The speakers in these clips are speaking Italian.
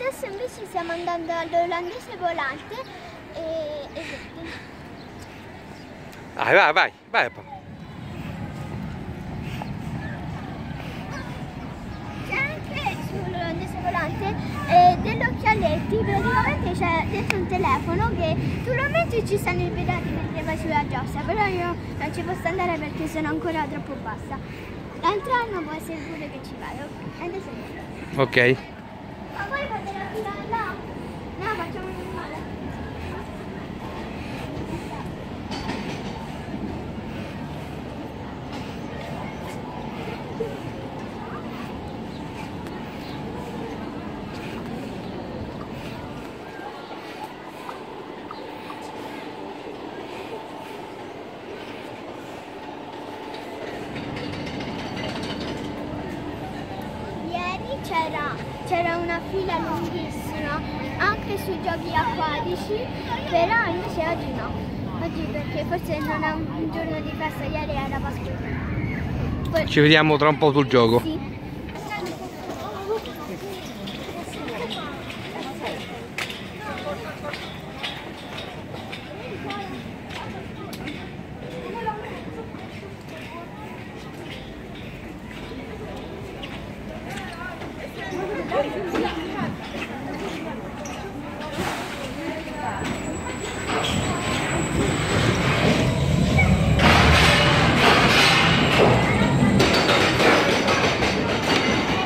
adesso invece stiamo andando all'olandese volante e, e vedi. Vai, vai, vai, vai. C'è anche sull'olandese volante eh, degli occhialetti, praticamente c'è dentro un telefono che tu lo metti e ci stanno i pedali mentre vai sulla giostra, però io non ci posso andare perché sono ancora troppo bassa. L'altro anno può essere pure che ci vado. Adesso. Ok. Ma poi fate la fila là? No, facciamo normale. Ieri c'era, c'era una fila lunghissima anche sui giochi acquatici, però invece oggi no. Oggi perché forse non è un giorno di festa, ieri era Pasqua. Ci vediamo tra un po' sul gioco. Sì.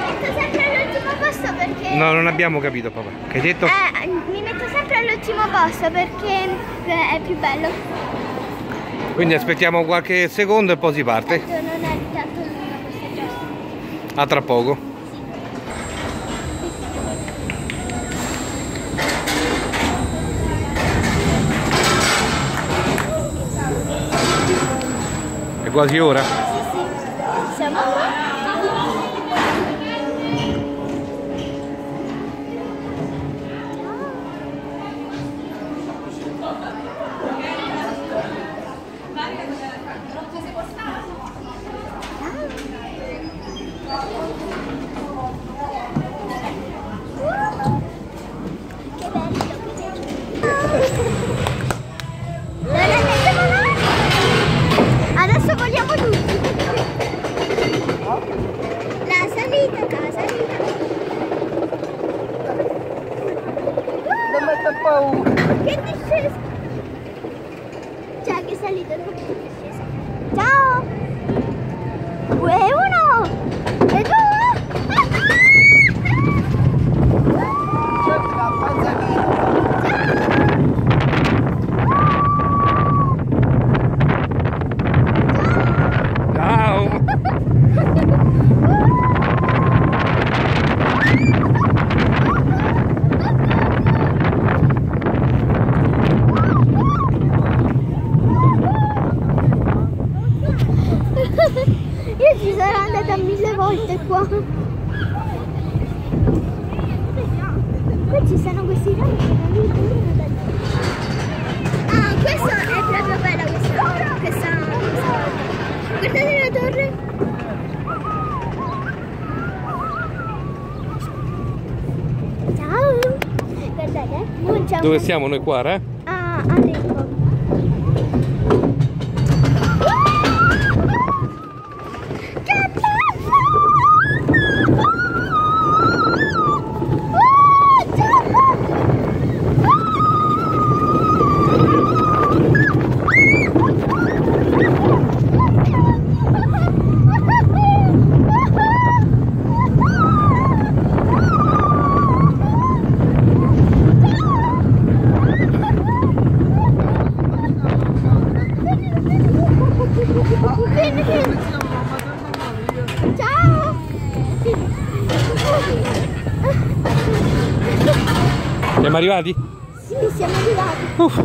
Metto sempre all'ultimo posto perché... No, non abbiamo capito papà. Che hai detto? Eh, mi metto sempre all'ultimo posto perché eh, è più bello. Quindi aspettiamo qualche secondo e poi si parte. Tanto non è tanto lunga questa giostra. A tra poco. È quasi ora? Sì, sì. Siamo... Adesso vogliamo tutti. La salita, la salita. Non mette paura. Che discesa. Cioè, volte qua. Qui ci sono questi rami che non vengono da. Ah, questo è proprio bello, questa, questa, questa. Guardate la torre. Ciao. Guardate, Dove siamo noi qua, eh? Ah, arrivo. Siamo arrivati? Sì, siamo arrivati. Uff.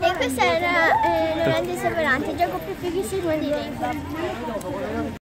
E questo era eh, l'olandese volante, il gioco fighissimo di Ringo.